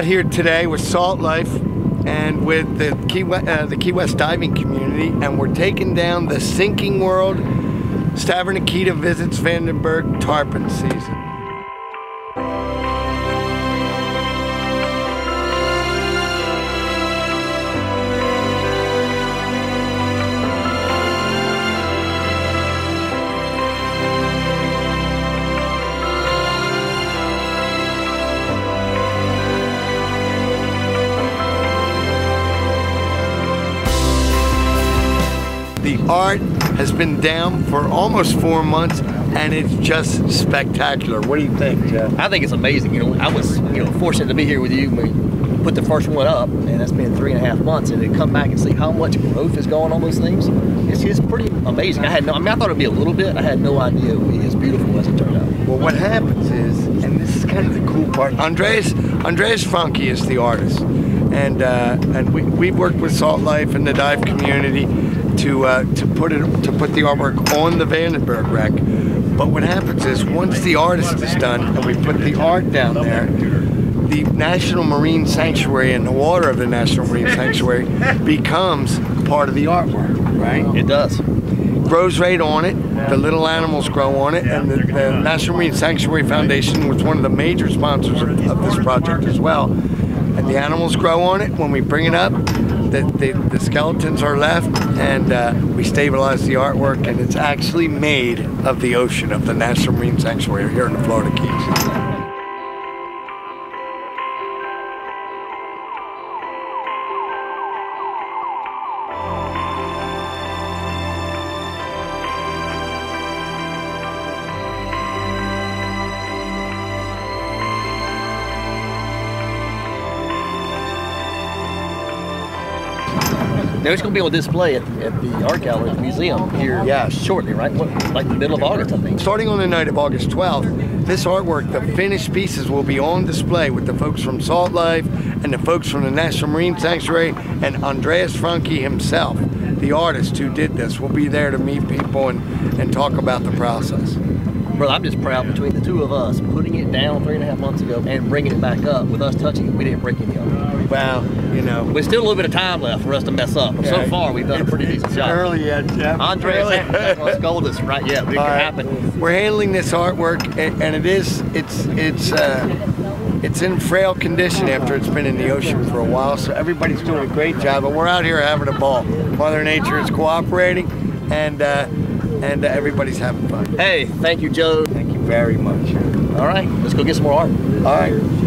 Here today with Salt Life and with the Key, uh, the Key West diving community, and we're taking down the sinking world. Stavro Nikita visits Vandenberg tarpon season. The art has been down for almost four months and it's just spectacular. What do you think, Jeff? I think it's amazing. You know, I was you know fortunate to be here with you. when We put the first one up, and that's been three and a half months. And to come back and see how much growth is going on those things, it's just pretty amazing. I had no, I mean, I thought it'd be a little bit. I had no idea it would be as beautiful as it turned out. Well, what happens is, and this is kind of the cool part. Andreas, Andreas Franke is the artist, and uh, and we we worked with Salt Life and the dive community to uh, to put it to put the artwork on the Vandenberg wreck. But what happens is, once the artist is done and we put the art down there, the National Marine Sanctuary and the water of the National Marine Sanctuary becomes part of the artwork, right? It does. grows right on it. The little animals grow on it, and the, the National Marine Sanctuary Foundation was one of the major sponsors of, of this project as well. And the animals grow on it. When we bring it up, the, the, the skeletons are left, and uh, we stabilize the artwork, and it's actually made of the ocean of the National Marine Sanctuary here in the Florida Keys. Now it's going to be on display at, at the art gallery the museum here Yeah. shortly, right? What, like the middle of August, I think. Starting on the night of August 12th, this artwork, the finished pieces, will be on display with the folks from Salt Life and the folks from the National Marine Sanctuary and Andreas Franke himself, the artist who did this, will be there to meet people and, and talk about the process. Brother, I'm just proud between the two of us putting it down three and a half months ago and bringing it back up with us touching it. We didn't break any of it. Well, you know, There's still a little bit of time left for us to mess up. But so far, we've done a pretty decent job. early yet, Jeff. Andreas Early. not scold us right yet, it can right. happen. We're handling this artwork, and it is it's it's uh, it's in frail condition after it's been in the ocean for a while. So everybody's doing a great job, and we're out here having a ball. Mother Nature is cooperating, and uh, and uh, everybody's having fun. Hey, thank you, Joe. Thank you very much. All right, let's go get some more art. All right.